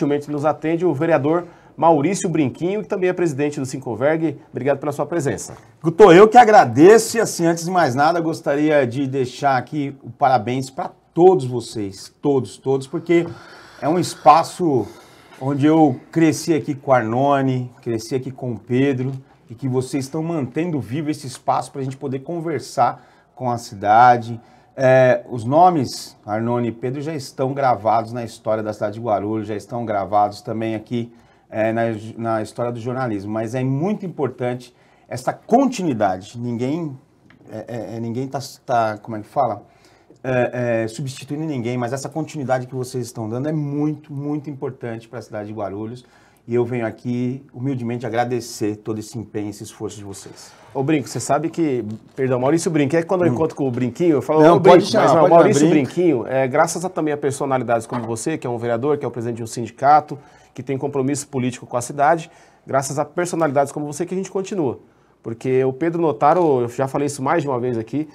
gentilmente nos atende o vereador Maurício Brinquinho, que também é presidente do Sincoverg. Obrigado pela sua presença. Guto, eu que agradeço e assim, antes de mais nada, gostaria de deixar aqui o parabéns para todos vocês, todos, todos, porque é um espaço onde eu cresci aqui com o Arnone, cresci aqui com o Pedro, e que vocês estão mantendo vivo esse espaço para a gente poder conversar com a cidade. É, os nomes, Arnone e Pedro, já estão gravados na história da cidade de Guarulhos, já estão gravados também aqui é, na, na, história do jornalismo, mas é muito importante essa continuidade. Ninguém é, é, é ninguém está, tá, como é que fala? É, é, substituindo ninguém, mas essa continuidade que vocês estão dando é muito, muito importante para a cidade de Guarulhos. E eu venho aqui humildemente agradecer todo esse empenho, esse esforço de vocês. Ô Brinco, você sabe que. Perdão, Maurício Brinco, é que quando eu hum. encontro com o Brinquinho, eu falo. Não, Brinco, pode chamar, mas pode Maurício Brinquinho, é, graças a, também a personalidades como você, que é um vereador, que é o presidente de um sindicato, que tem compromisso político com a cidade, graças a personalidades como você que a gente continua. Porque o Pedro Notaro, eu já falei isso mais de uma vez aqui,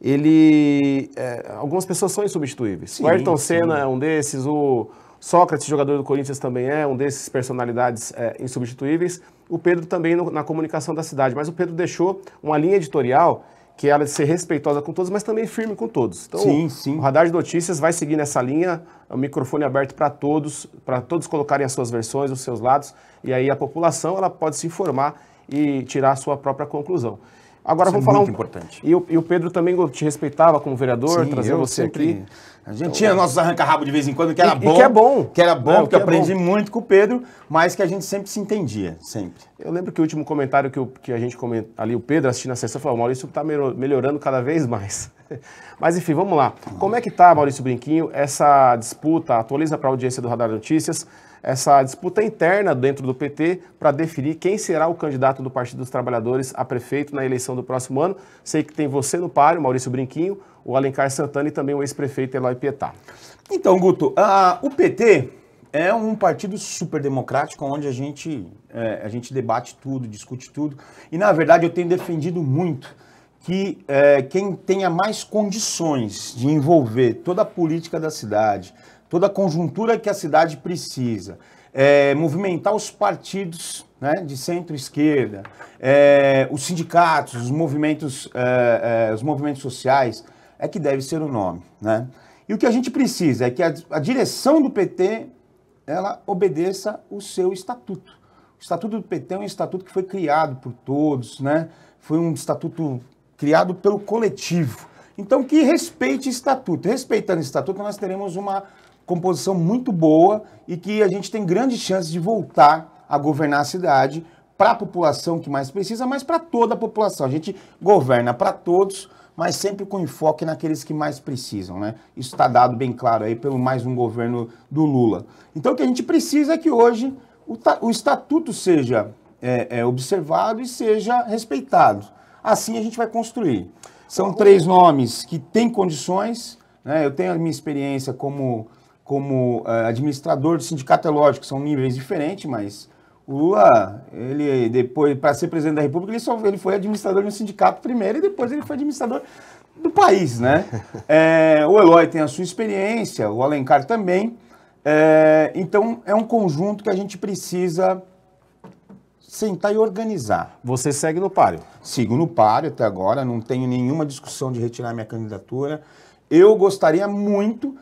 ele. É, algumas pessoas são insubstituíveis. Sim, o Ayrton sim. Senna é um desses, o Sócrates, jogador do Corinthians, também é um desses personalidades é, insubstituíveis. O Pedro também no, na comunicação da cidade. Mas o Pedro deixou uma linha editorial que ela de ser respeitosa com todos, mas também firme com todos. Então, sim, sim. o Radar de Notícias vai seguir nessa linha, o microfone aberto para todos, para todos colocarem as suas versões, os seus lados, e aí a população ela pode se informar e tirar a sua própria conclusão. Agora Isso vamos é falar muito um... importante. E o, e o, Pedro também te respeitava como vereador, Sim, trazer você aqui. Que... A gente tinha nossos arranca-rabo de vez em quando, que era e, bom. E que é bom. Que era bom, porque eu aprendi é muito com o Pedro, mas que a gente sempre se entendia, sempre. Eu lembro que o último comentário que, eu, que a gente comentou ali, o Pedro assistindo a sessão, falou, Maurício está melhorando cada vez mais. mas enfim, vamos lá. Como é que está, Maurício Brinquinho, essa disputa, atualiza para a audiência do Radar Notícias, essa disputa interna dentro do PT para definir quem será o candidato do Partido dos Trabalhadores a prefeito na eleição do próximo ano. Sei que tem você no páreo, Maurício Brinquinho, o Alencar Santana e também o ex-prefeito Eloy Pietá. Então, Guto, uh, o PT é um partido super democrático onde a gente, é, a gente debate tudo, discute tudo. E, na verdade, eu tenho defendido muito que é, quem tenha mais condições de envolver toda a política da cidade, toda a conjuntura que a cidade precisa, é, movimentar os partidos né, de centro-esquerda, é, os sindicatos, os movimentos, é, é, os movimentos sociais, é que deve ser o nome. Né? E o que a gente precisa é que a, a direção do PT ela obedeça o seu estatuto. O estatuto do PT é um estatuto que foi criado por todos, né? foi um estatuto criado pelo coletivo. Então, que respeite o estatuto. Respeitando o estatuto, nós teremos uma composição muito boa e que a gente tem grandes chances de voltar a governar a cidade para a população que mais precisa, mas para toda a população. A gente governa para todos, mas sempre com enfoque naqueles que mais precisam, né? Isso está dado bem claro aí pelo mais um governo do Lula. Então o que a gente precisa é que hoje o, o estatuto seja é, é, observado e seja respeitado. Assim a gente vai construir. São três nomes que têm condições. Né? Eu tenho a minha experiência como, como uh, administrador de sindicato, é lógico, são níveis diferentes, mas o Lula, ele depois, para ser presidente da República, ele, só, ele foi administrador de um sindicato primeiro e depois ele foi administrador do país, né? É, o Eloy tem a sua experiência, o Alencar também. É, então, é um conjunto que a gente precisa sentar e organizar. Você segue no páreo? Sigo no páreo até agora, não tenho nenhuma discussão de retirar minha candidatura. Eu gostaria muito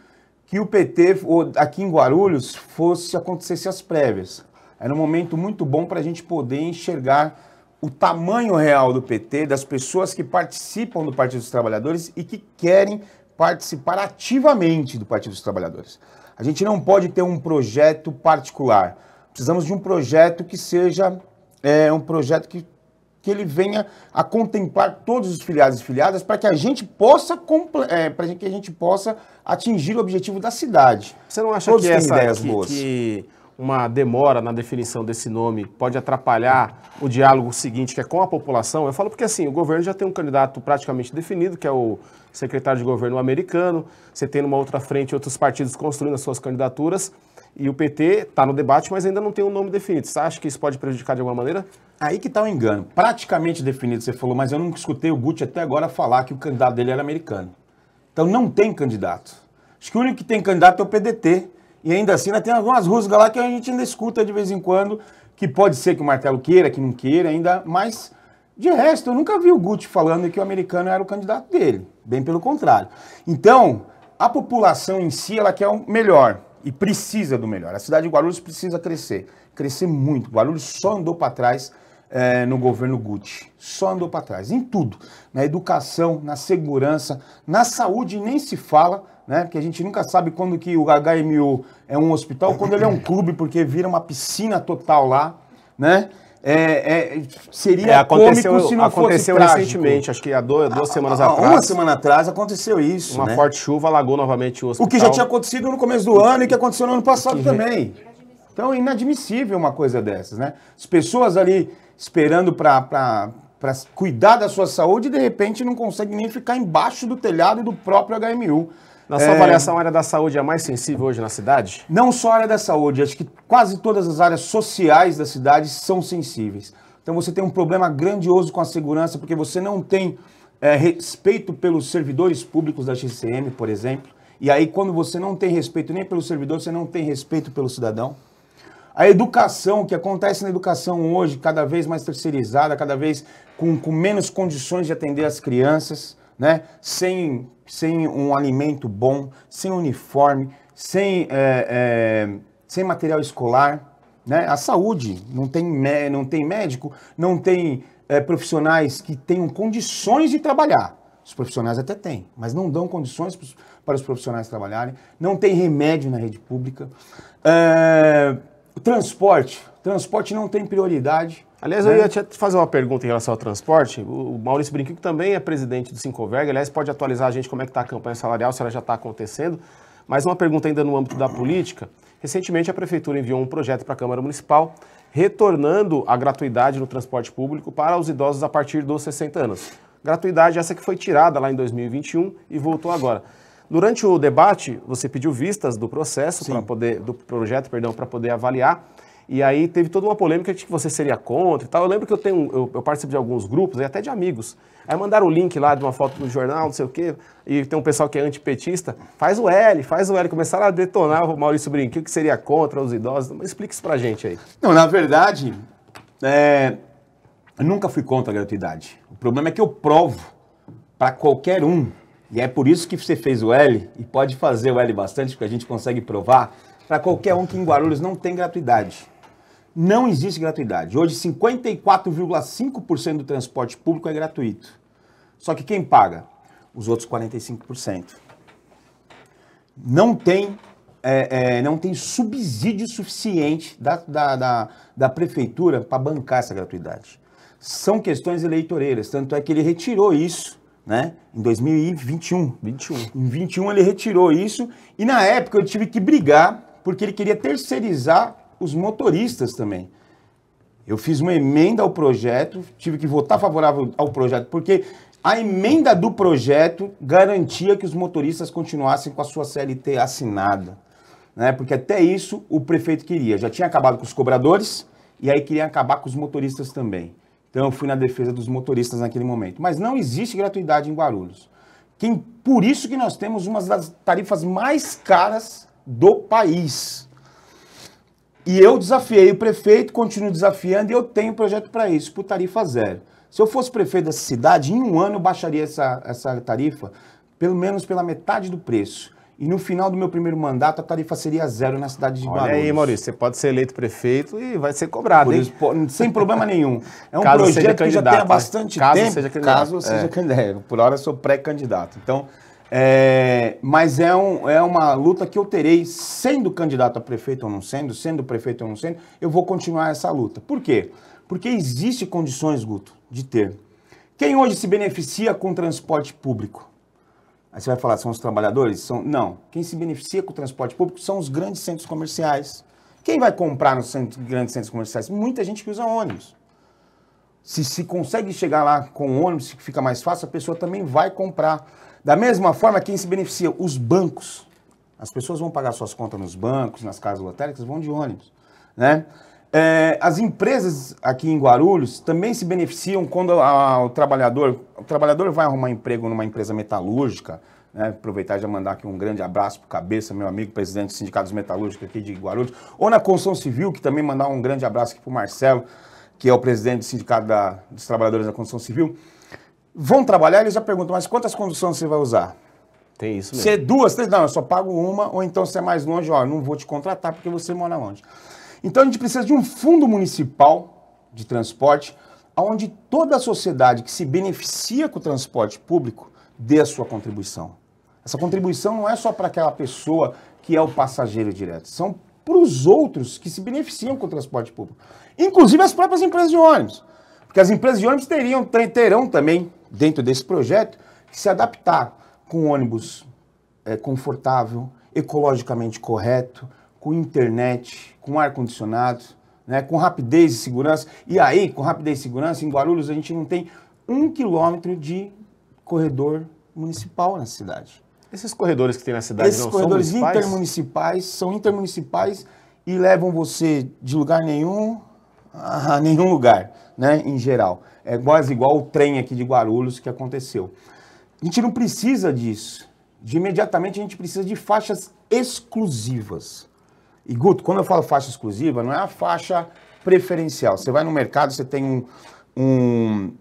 que o PT, aqui em Guarulhos, fosse acontecesse as prévias. Era um momento muito bom para a gente poder enxergar o tamanho real do PT, das pessoas que participam do Partido dos Trabalhadores e que querem participar ativamente do Partido dos Trabalhadores. A gente não pode ter um projeto particular. Precisamos de um projeto que seja é, um projeto que, que ele venha a contemplar todos os filiados e filiadas para que a gente possa é, para que a gente possa atingir o objetivo da cidade. Você não acha todos que essa ideias que, boas. Que uma demora na definição desse nome pode atrapalhar o diálogo seguinte, que é com a população? Eu falo porque assim, o governo já tem um candidato praticamente definido, que é o secretário de governo americano, você tem numa outra frente outros partidos construindo as suas candidaturas, e o PT está no debate, mas ainda não tem um nome definido. Você acha que isso pode prejudicar de alguma maneira? Aí que está o engano. Praticamente definido, você falou, mas eu não escutei o Gucci até agora falar que o candidato dele era americano. Então não tem candidato. Acho que o único que tem candidato é o PDT E ainda assim, ainda tem algumas rusgas lá que a gente ainda escuta de vez em quando, que pode ser que o Martelo queira, que não queira ainda, mas de resto, eu nunca vi o Gucci falando que o americano era o candidato dele. Bem pelo contrário. Então, a população em si, ela quer o melhor e precisa do melhor. A cidade de Guarulhos precisa crescer, crescer muito. Guarulhos só andou para trás é, no governo Gucci, só andou para trás em tudo, na educação, na segurança, na saúde nem se fala, né? Porque a gente nunca sabe quando que o HMU é um hospital, quando ele é um clube, porque vira uma piscina total lá, né? É, é, seria é, aconteceu, cômico se não aconteceu recentemente, acho que há duas, semanas atrás. Uma semana atrás aconteceu isso. Uma né? forte chuva alagou novamente o hospital. O que já tinha acontecido no começo do ano e que aconteceu no ano passado também. Então é inadmissível uma coisa dessas, né? As pessoas ali esperando para cuidar da sua saúde e de repente não conseguem nem ficar embaixo do telhado do próprio HMU. Na sua é... avaliação, a área da saúde é a mais sensível hoje na cidade? Não só a área da saúde, acho que quase todas as áreas sociais da cidade são sensíveis. Então você tem um problema grandioso com a segurança, porque você não tem é, respeito pelos servidores públicos da XCM, por exemplo. E aí, quando você não tem respeito nem pelo servidor, você não tem respeito pelo cidadão. A educação, o que acontece na educação hoje, cada vez mais terceirizada, cada vez com, com menos condições de atender as crianças, né? sem, sem um alimento bom, sem uniforme, sem, é, é, sem material escolar. Né? A saúde, não tem, não tem médico, não tem é, profissionais que tenham condições de trabalhar. Os profissionais até têm, mas não dão condições para os profissionais trabalharem. Não tem remédio na rede pública. É, o transporte. Transporte não tem prioridade. Aliás, né? eu ia te fazer uma pergunta em relação ao transporte. O Maurício Brinquinho, que também é presidente do Sincoverg, aliás, pode atualizar a gente como é que está a campanha salarial, se ela já está acontecendo. Mas uma pergunta ainda no âmbito da política. Recentemente, a Prefeitura enviou um projeto para a Câmara Municipal retornando a gratuidade no transporte público para os idosos a partir dos 60 anos. Gratuidade essa que foi tirada lá em 2021 e voltou agora. Durante o debate, você pediu vistas do processo para poder do projeto, perdão, para poder avaliar. E aí teve toda uma polêmica de que você seria contra e tal. Eu lembro que eu tenho, eu, eu participo de alguns grupos, e até de amigos. Aí mandaram o link lá de uma foto do jornal, não sei o quê, e tem um pessoal que é antipetista. Faz o L, faz o L. Começaram a detonar o Maurício Brinquinho, que seria contra os idosos. Mas explique isso pra gente aí. Não, na verdade, é, eu nunca fui contra a gratuidade. O problema é que eu provo para qualquer um e é por isso que você fez o L, e pode fazer o L bastante, porque a gente consegue provar, para qualquer um que em Guarulhos não tem gratuidade. Não existe gratuidade. Hoje, 54,5% do transporte público é gratuito. Só que quem paga? Os outros 45%. Não tem, é, é, não tem subsídio suficiente da, da, da, da prefeitura para bancar essa gratuidade. São questões eleitoreiras, tanto é que ele retirou isso né? Em 2021. 21. Em 21 ele retirou isso e na época eu tive que brigar porque ele queria terceirizar os motoristas também. Eu fiz uma emenda ao projeto, tive que votar favorável ao projeto porque a emenda do projeto garantia que os motoristas continuassem com a sua CLT assinada, né? Porque até isso o prefeito queria. Já tinha acabado com os cobradores e aí queria acabar com os motoristas também. Então eu fui na defesa dos motoristas naquele momento. Mas não existe gratuidade em Guarulhos. Quem, por isso que nós temos uma das tarifas mais caras do país. E eu desafiei o prefeito, continuo desafiando e eu tenho projeto para isso, por tarifa zero. Se eu fosse prefeito dessa cidade, em um ano eu baixaria essa, essa tarifa pelo menos pela metade do preço. E no final do meu primeiro mandato, a tarifa seria zero na cidade de Olha Guarulhos. aí, Maurício, você pode ser eleito prefeito e vai ser cobrado? Isso, sem problema nenhum. É um caso projeto que já tem há né? bastante caso tempo. Seja candidato. Caso é. seja candidato. Por hora eu sou pré-candidato. Então, é, mas é, um, é uma luta que eu terei, sendo candidato a prefeito ou não sendo, sendo prefeito ou não sendo, eu vou continuar essa luta. Por quê? Porque existe condições, Guto, de ter. Quem hoje se beneficia com transporte público? Aí você vai falar, são os trabalhadores? São... Não. Quem se beneficia com o transporte público são os grandes centros comerciais. Quem vai comprar nos centros, grandes centros comerciais? Muita gente que usa ônibus. Se se consegue chegar lá com ônibus, que fica mais fácil, a pessoa também vai comprar. Da mesma forma, quem se beneficia? Os bancos. As pessoas vão pagar suas contas nos bancos, nas casas lotéricas, vão de ônibus. Né? É, as empresas aqui em Guarulhos também se beneficiam quando a, o trabalhador, o trabalhador vai arrumar emprego numa empresa metalúrgica, Né? Aproveitar e já mandar aqui um grande abraço para o Cabeça, meu amigo, presidente do Sindicato dos Metalúrgicos aqui de Guarulhos. Ou na Construção Civil, que também mandar um grande abraço aqui para o Marcelo, que é o presidente do Sindicato da, dos Trabalhadores da Construção Civil. Vão trabalhar, eles já perguntam, mas quantas conduções você vai usar? Tem isso mesmo. Se é duas, três, não, eu só pago uma, ou então se é mais longe, ó, não vou te contratar porque você mora longe. Então a gente precisa de um fundo municipal de transporte, onde toda a sociedade que se beneficia com o transporte público dê a sua contribuição. Essa contribuição não é só para aquela pessoa que é o passageiro direto, são para os outros que se beneficiam com o transporte público. Inclusive as próprias empresas de ônibus. Porque as empresas de ônibus teriam, terão também, dentro desse projeto, que se adaptar com ônibus é, confortável, ecologicamente correto, com internet, com ar-condicionado, né, com rapidez e segurança. E aí, com rapidez e segurança, em Guarulhos a gente não tem um quilômetro de corredor municipal na cidade. Esses corredores que tem na cidade Esses não corredores são municipais? intermunicipais são intermunicipais e levam você de lugar nenhum a nenhum lugar, né, em geral. É quase igual o trem aqui de Guarulhos que aconteceu. A gente não precisa disso. De imediatamente a gente precisa de faixas exclusivas. E Guto, quando eu falo faixa exclusiva, não é a faixa preferencial. Você vai no mercado, você tem um, um,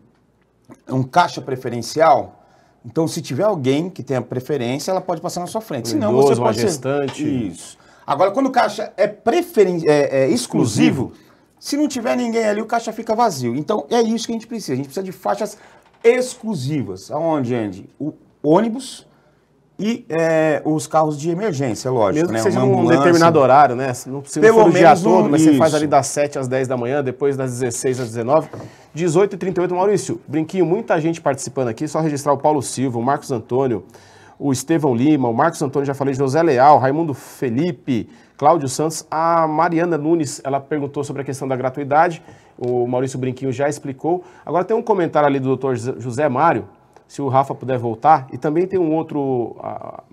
um caixa preferencial. Então, se tiver alguém que tenha preferência, ela pode passar na sua frente. Um Senão, idoso, você uma pode ser- gestante. Isso. Agora, quando o caixa é, preferen... é, é exclusivo, se não tiver ninguém ali, o caixa fica vazio. Então, é isso que a gente precisa. A gente precisa de faixas exclusivas. Aonde, Andy? O ônibus e é, os carros de emergência, lógico. Mesmo né? que seja num determinado horário, né? Não precisa Pelo for o dia menos todo, um- mas você faz isso. ali das 7 às 10 da manhã, depois das 16 às 19. 18 e 38, Maurício. Brinquinho, muita gente participando aqui. Só registrar o Paulo Silva, o Marcos Antônio, o Estevão Lima, o Marcos Antônio, já falei, José Leal, Raimundo Felipe, Cláudio Santos. A Mariana Nunes, ela perguntou sobre a questão da gratuidade. O Maurício Brinquinho já explicou. Agora tem um comentário ali do Dr. José Mário, se o Rafa puder voltar. E também tem um outro,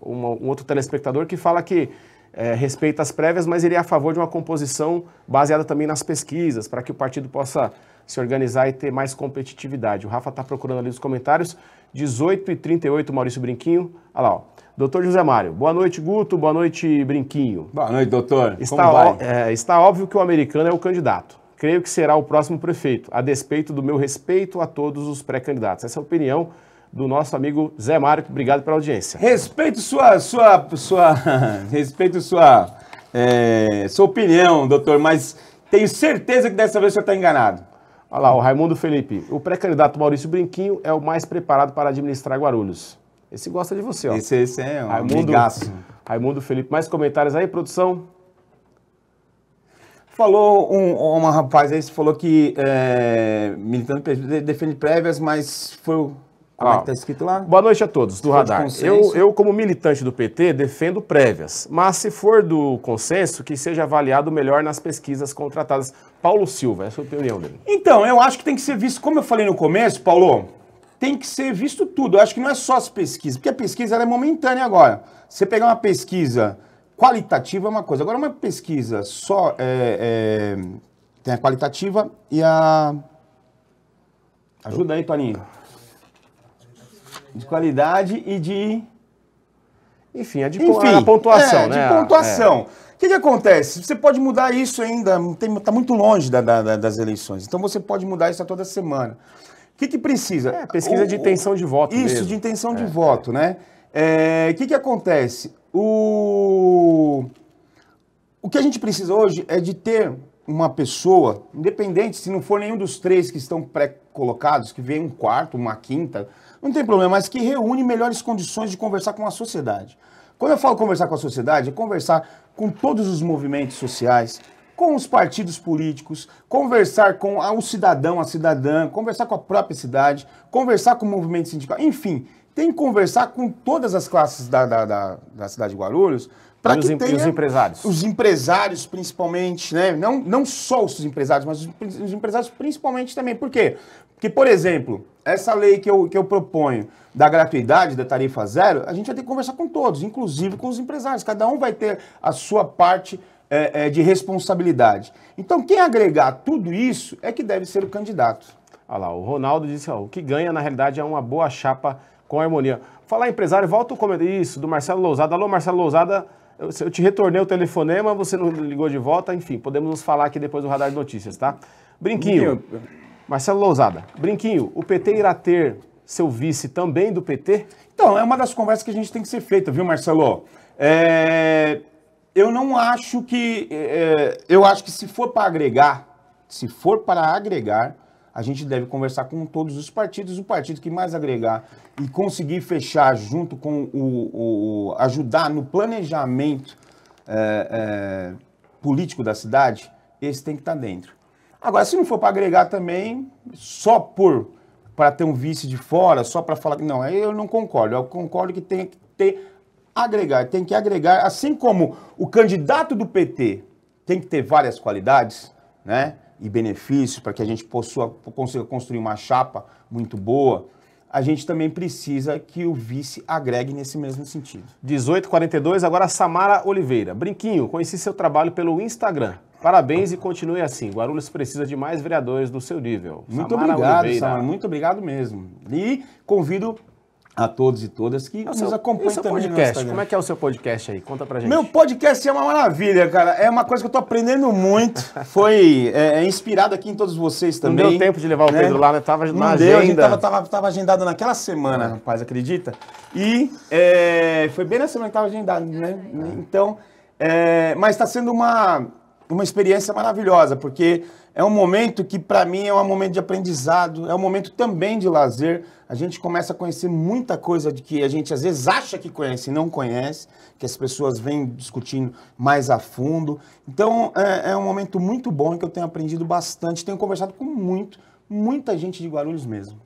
um outro telespectador que fala que eh, respeita as prévias, mas ele é a favor de uma composição baseada também nas pesquisas, para que o partido possa se organizar e ter mais competitividade. O Rafa está procurando ali os comentários. 18 e 38, Maurício Brinquinho. Olha lá, ó. Doutor José Mário. Boa noite, Guto. Boa noite, Brinquinho. Boa noite, doutor. Está, ó- é, está óbvio que o americano é o candidato. Creio que será o próximo prefeito, a despeito do meu respeito a todos os pré-candidatos. Essa é a opinião do nosso amigo Zé Mário. Obrigado pela audiência. Respeito sua, sua, sua, respeito sua, é, sua opinião, doutor, mas tenho certeza que dessa vez o senhor está enganado. Olha lá, o Raimundo Felipe. O pré-candidato Maurício Brinquinho é o mais preparado para administrar Guarulhos. Esse gosta de você, ó. Esse, esse é um Raimundo, amigaço. Raimundo Felipe. Mais comentários aí, produção? Falou um, uma rapaz aí, falou que é, militante de- defende prévias, mas foi o. Como é Ah. que tá escrito lá? Boa noite a todos do Radar. Eu, eu, como militante do PT, defendo prévias, mas se for do consenso, que seja avaliado melhor nas pesquisas contratadas. Paulo Silva, essa é a opinião dele. Então, eu acho que tem que ser visto, como eu falei no começo, Paulo, tem que ser visto tudo. Eu acho que não é só as pesquisas, porque a pesquisa ela é momentânea agora. Você pegar uma pesquisa qualitativa é uma coisa, agora uma pesquisa só é, é, tem a qualitativa e a. Ajuda aí, Toninho. De qualidade e de. Enfim, é de Enfim, a pontuação, é, né? De pontuação. O que, que acontece? Você pode mudar isso ainda, está muito longe da- da- da- das eleições. Então você pode mudar isso a toda semana. O que, que precisa? É, pesquisa de intenção de voto Isso, mesmo. de intenção de voto, né? É, O que, que acontece? O... o que a gente precisa hoje é de ter uma pessoa, independente se não for nenhum dos três que estão pré-colocados, que vem um quarto, uma quinta, não tem problema, mas que reúne melhores condições de conversar com a sociedade. Quando eu falo conversar com a sociedade, é conversar com todos os movimentos sociais, com os partidos políticos, conversar com o cidadão, a cidadã, conversar com a própria cidade, conversar com o movimento sindical, enfim, tem que conversar com todas as classes da, da, da, da cidade de Guarulhos para E os que em- e tenha os empresários? os empresários principalmente, né? Não, não só os empresários, mas os, os empresários principalmente também. Por quê? Porque, por exemplo, essa lei que eu, que eu proponho da gratuidade da tarifa zero, a gente vai ter que conversar com todos, inclusive com os empresários. Cada um vai ter a sua parte é, é, de responsabilidade. Então, quem agregar tudo isso é que deve ser o candidato. Olha lá, o Ronaldo disse, ó, o que ganha na realidade é uma boa chapa com harmonia. Falar empresário, volta o comentário. Isso, do Marcelo Lousada. Alô, Marcelo Lousada, eu, eu te retornei o telefonema, você não ligou de volta, enfim, podemos nos falar aqui depois do Radar de Notícias, tá? Brinquinho. Marcelo Lousada, Brinquinho, o PT irá ter seu vice também do PT? Então, é uma das conversas que a gente tem que ser feita, viu, Marcelo? É, eu não acho que. É, eu acho que se for para agregar, se for para agregar, a gente deve conversar com todos os partidos, o partido que mais agregar e conseguir fechar junto com o. o ajudar no planejamento é, é, político da cidade, esse tem que estar tá dentro. Agora, se não for para agregar também, só por para ter um vice de fora, só para falar que não, eu não concordo. Eu concordo que tem que ter agregar, tem que agregar, assim como o candidato do PT tem que ter várias qualidades, né? E benefícios para que a gente possua, consiga construir uma chapa muito boa, a gente também precisa que o vice agregue nesse mesmo sentido. 1842, agora Samara Oliveira. Brinquinho, conheci seu trabalho pelo Instagram. Parabéns e continue assim. Guarulhos precisa de mais vereadores do seu nível. Muito Samara obrigado, Oliveira. Samara. Muito obrigado mesmo. E convido a todos e todas que é nos acompanham também podcast. Como é que é o seu podcast aí? Conta pra gente. Meu podcast é uma maravilha, cara. É uma coisa que eu tô aprendendo muito. Foi é, é inspirado aqui em todos vocês também. Não deu tempo de levar o né? Pedro lá, né? Tava Não na deu, agenda. A gente tava, tava, tava agendado naquela semana, é. rapaz, acredita? E é, foi bem na semana que tava agendado, né? Então, é, mas está sendo uma, uma experiência maravilhosa, porque é um momento que, para mim, é um momento de aprendizado, é um momento também de lazer. A gente começa a conhecer muita coisa de que a gente às vezes acha que conhece e não conhece, que as pessoas vêm discutindo mais a fundo. Então, é, é um momento muito bom que eu tenho aprendido bastante, tenho conversado com muito, muita gente de Guarulhos mesmo.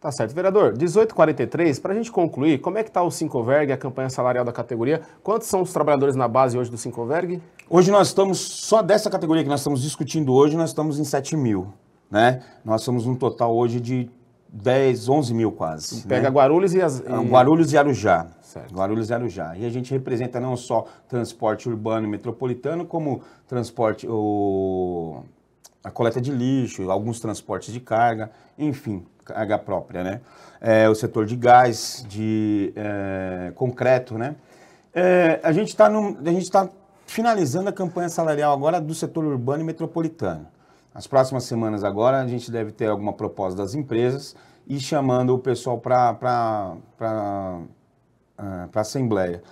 Tá certo. Vereador, 1843, para a gente concluir, como é que está o Sincoverg, a campanha salarial da categoria? Quantos são os trabalhadores na base hoje do Sincoverg? Hoje nós estamos, só dessa categoria que nós estamos discutindo hoje, nós estamos em 7 mil. Né? Nós somos um total hoje de 10, 11 mil quase. Pega né? Guarulhos e... As, e... Guarulhos e Arujá. Certo. Guarulhos e Arujá. E a gente representa não só transporte urbano e metropolitano, como transporte, o, a coleta de lixo, alguns transportes de carga, enfim, carga própria, né? É, o setor de gás, de é, concreto, né? É, a gente está tá finalizando a campanha salarial agora do setor urbano e metropolitano. As próximas semanas agora a gente deve ter alguma proposta das empresas e chamando o pessoal para a Assembleia.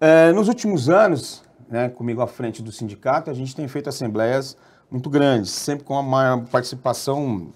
É, nos últimos anos, né, comigo à frente do sindicato, a gente tem feito assembleias muito grandes, sempre com a maior participação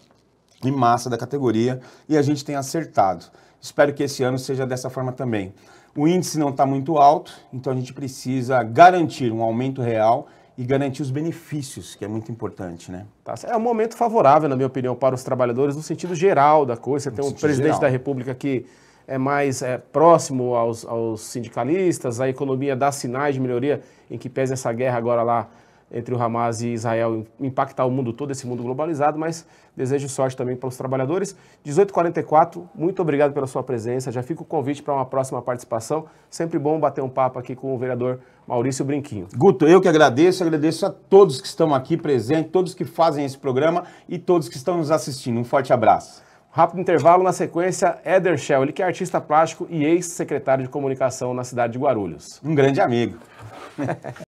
em massa da categoria e a gente tem acertado. Espero que esse ano seja dessa forma também. O índice não está muito alto, então a gente precisa garantir um aumento real e garantir os benefícios, que é muito importante, né? Tá, é um momento favorável, na minha opinião, para os trabalhadores no sentido geral da coisa. Você no tem um presidente geral. da República que é mais é, próximo aos, aos, sindicalistas, a economia dá sinais de melhoria, em que pese essa guerra agora lá entre o Hamas e Israel impactar o mundo todo, esse mundo globalizado, mas desejo sorte também para os trabalhadores. 1844, muito obrigado pela sua presença. Já fica o convite para uma próxima participação. Sempre bom bater um papo aqui com o vereador Maurício Brinquinho. Guto, eu que agradeço, agradeço a todos que estão aqui presentes, todos que fazem esse programa e todos que estão nos assistindo. Um forte abraço. Rápido intervalo, na sequência, Eder Shell, ele que é artista plástico e ex-secretário de comunicação na cidade de Guarulhos. Um grande amigo.